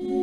Amen.